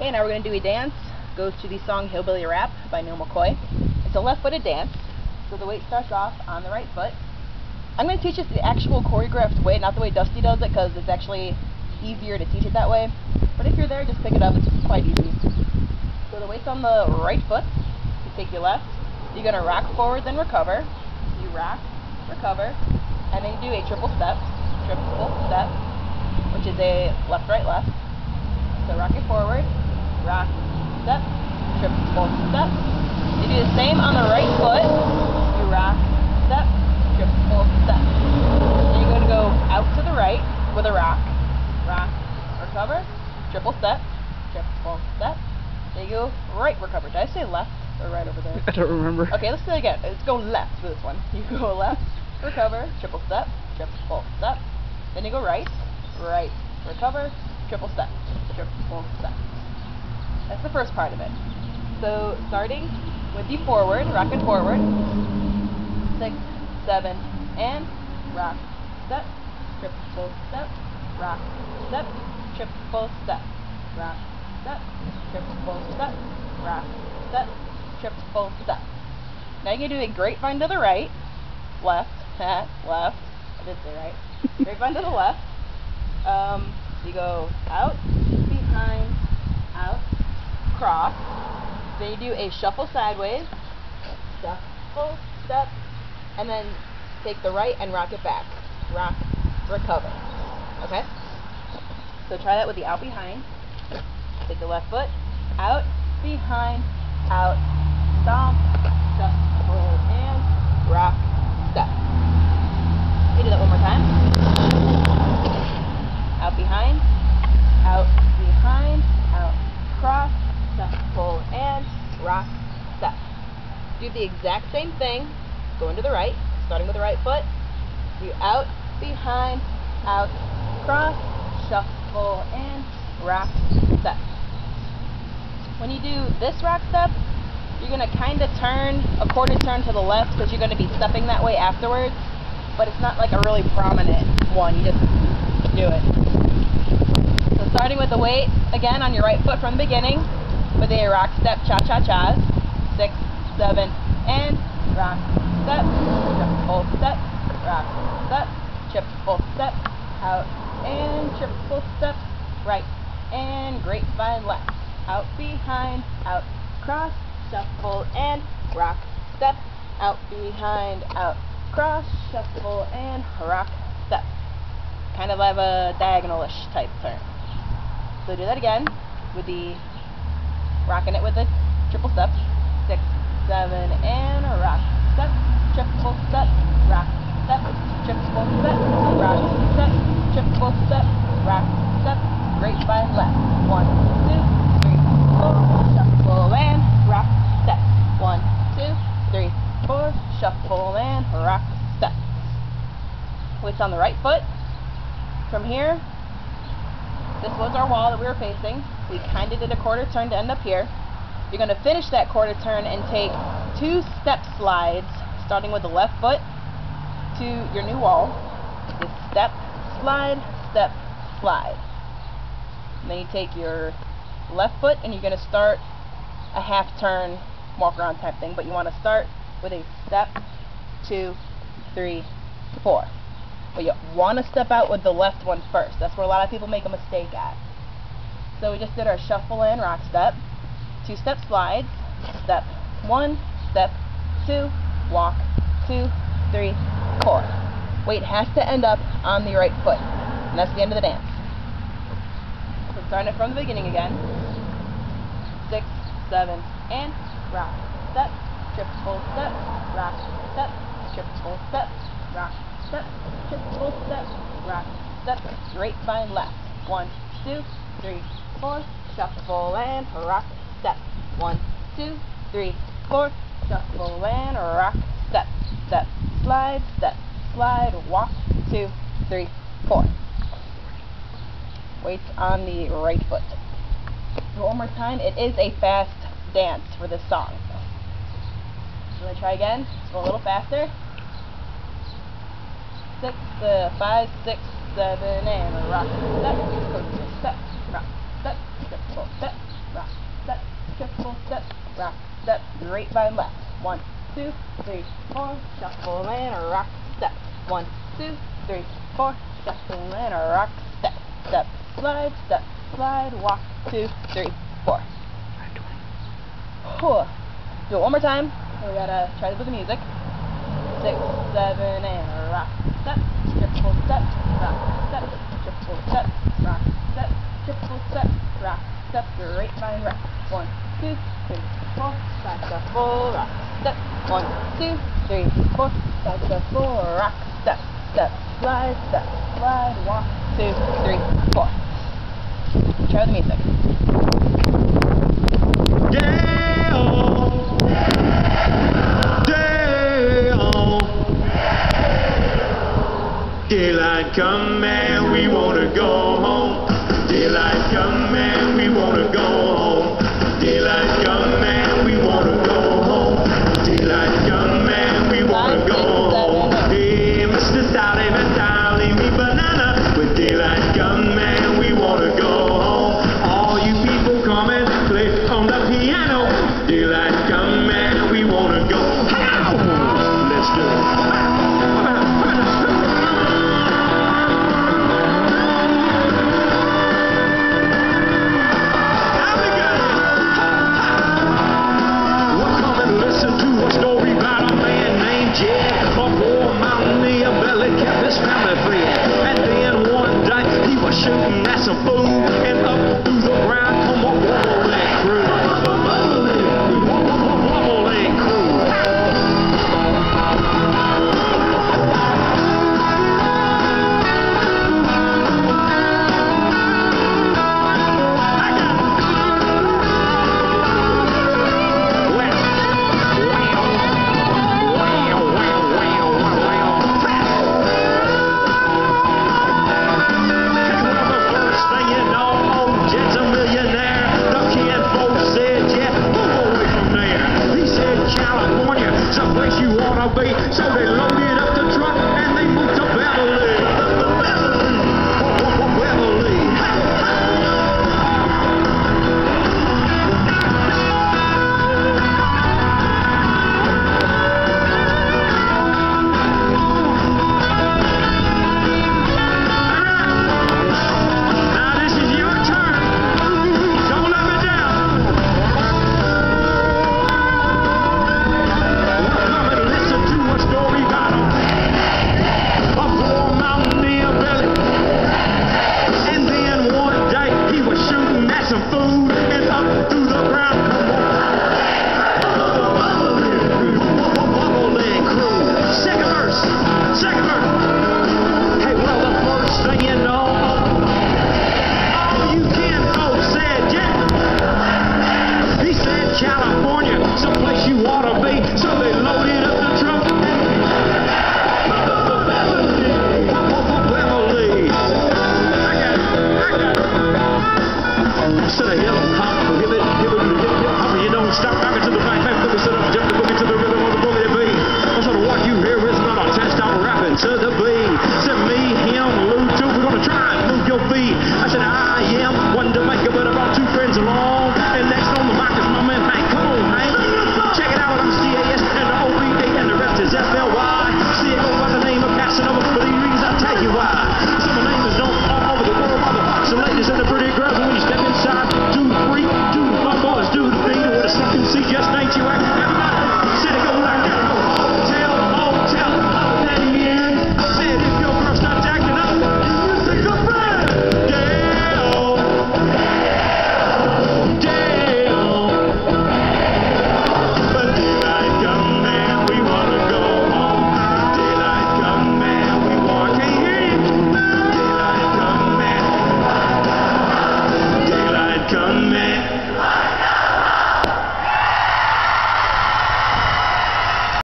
Okay, now we're going to do a dance. Goes to the song Hillbilly Rap by Neal McCoy. It's a left-footed dance, so the weight starts off on the right foot. I'm going to teach us the actual choreographed way, not the way Dusty does it, because it's actually easier to teach it that way. But if you're there, just pick it up. It's quite easy. So the weight's on the right foot. You take your left. You're going to rock forward, then recover. You rock, recover, and then you do a triple step, triple step, which is a left, right, left. So rock it forward, rock, step, triple step. You do the same on the right foot. You rock, step, triple step. Then you're going to go out to the right with a rock, rock, recover, triple step, triple step. Then you go right, recover. Did I say left or right over there? I don't remember. Okay, let's do it again. Let's go left for this one. You go left, recover, triple step, triple step. Then you go right, right, recover, triple step, triple step. That's the first part of it. So starting with the forward, rocking forward, six, seven, and rock, step, triple step, rock, step, triple step, rock, step, triple step, rock, step, triple step. Now you're doing grapevine to the right, left, left, I did say right, grapevine to the left, um, you go out, behind, then you do a shuffle sideways, shuffle, step, and then take the right and rock it back, rock, recover, okay? So try that with the out behind, take the left foot, out, behind, out, stomp, shuffle, and rock, step. Me do that one more time. Out behind, out behind, out, cross, shuffle, and rock, step. Do the exact same thing, going to the right, starting with the right foot. Do out, behind, out, cross, shuffle, and rock, step. When you do this rock step, you're going to kind of turn a quarter turn to the left because you're going to be stepping that way afterwards, but it's not like a really prominent one. You just do it. So starting with the weight, again, on your right foot from the beginning, with a rock step cha-cha-chas, six, seven, and rock, step, triple step, rock, step, chip triple step, out, and chip triple step, right, and grapevine left, out behind, out, cross, shuffle, and rock, step, out behind, out, cross, shuffle, and rock, step. Kind of have a diagonalish type turn. So do that again with the rocking it with the triple step, six, seven, and a rock, step, triple step, rock, step, triple step, rock, step, triple step, rock, step, grapevine left, one, two, three, four, shuffle, and rock, step, one, two, three, four, shuffle, and rock, step. Weights on the right foot. From here, this was our wall that we were facing. We kind of did a quarter turn to end up here. You're going to finish that quarter turn and take two step slides, starting with the left foot to your new wall. Just step, slide, step, slide. And then you take your left foot and you're going to start a half turn walk around type thing, but you want to start with a step, two, three, four. But you want to step out with the left one first. That's where a lot of people make a mistake at. So we just did our shuffle and rock step, two step slides, step one, step two, walk, two, three, four. Weight has to end up on the right foot. And that's the end of the dance. So starting it from the beginning again. Six, seven, and rock, step, triple step, rock, step, triple step, rock, step, triple step, rock, step, straight grapevine left. One, two, three, four, shuffle and rock, step. One, two, three, four, shuffle and rock, step, step, slide, step, slide, walk, two, three, four. Weights on the right foot. So one more time, it is a fast dance for this song. So let's try again. Let's go a little faster six, uh, five, six, seven, and a rock. Step, coach, step, rock, step, triple, step, rock, step, triple, step, rock, step, right by left. One, two, three, four, shuffle, and a rock, step. One, two, three, four, shuffle, and a rock, step, step, slide, step, slide, walk, two, three, four. Cool. Do it one more time. We gotta try to put the music. Six, seven, and rock. One, two, three, four, five, step, four, rock, step, step, slide, step, slide, one, two, three, four. Try the music. Daylight come and we wanna go home. Daylight come and we wanna go home. you like.